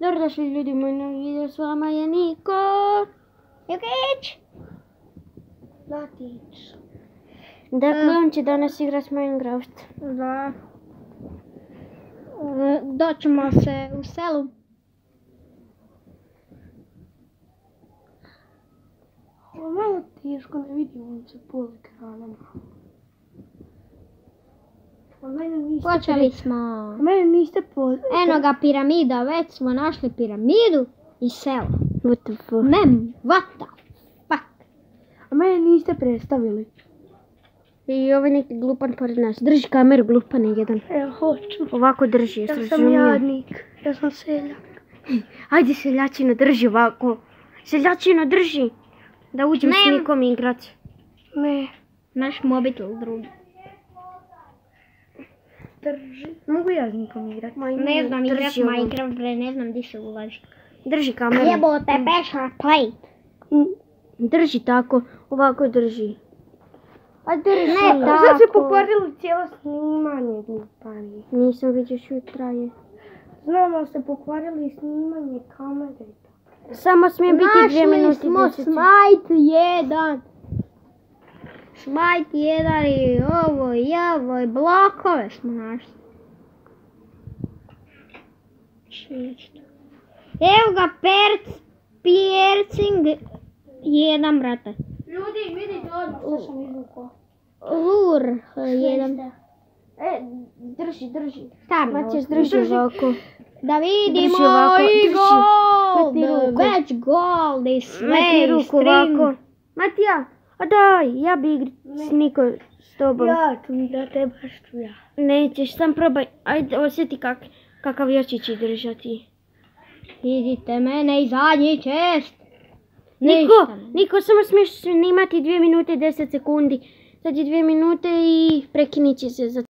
Dobrodošli ljudi, moj novi video s vama je Niko. Jukić! Latić. Dakle, on će danas igrat Minecraft. Da. Doćemo se u selu. Ovo je malo teško, ne vidim se pol ekrana. Počeli smo. a mene niste pol... Eno ga piramida, već smo našli piramidu i selo. What the fuck? Mem, what the fuck? A mene niste predstavili. I ovaj neki glupan pored nas. Drži kameru, glupan je jedan. Ja hoću. Ovako drži, jesi Ja sam jadnik. Ja sam seljak. Ajde seljačino, drži ovako. Seljačino, drži. Da uđem s. Nikom igrat. Ne. Naš mobitel drugi. Drži. Mogu ja s Nikom igrat? Ne znam igrat. Minecraft, bre, ne znam di se ulazi. Drži kameru. Jebote, peša, play. Mm, Drži tako, ovako drži. A drži. Ne Sad tako. se pokvarilo cijelo snimanje, glupani. Nisam vidio što traje. Znam da ste pokvarili snimanje kamere. Samo smijem biti dvije Našli minute i smo smajt jedan. Smajt jedan i ovo i ovo i blokove. Šesto. Evo ga perc, piercing jedan, brate. Ljudi, vidite odmah što sam izvukao. Lur jedan. E, drži, drži. Stavimo. Maćeš, drži ovako. Da vidimo Drži ovako, i drži. Metni ruku. Već gold i sve i string. Matija, a daj, ja bi igri s Niko s tobom. Ja ću igrati, baš ću ja. Nećeš, sam probaj. Ajde, osjeti kak, kakav još će držati. Vidite mene i zadnji čest. Niko. Niko, samo smiješ snimati dvije minute i deset sekundi. Sad je dvije minute i prekinit će se za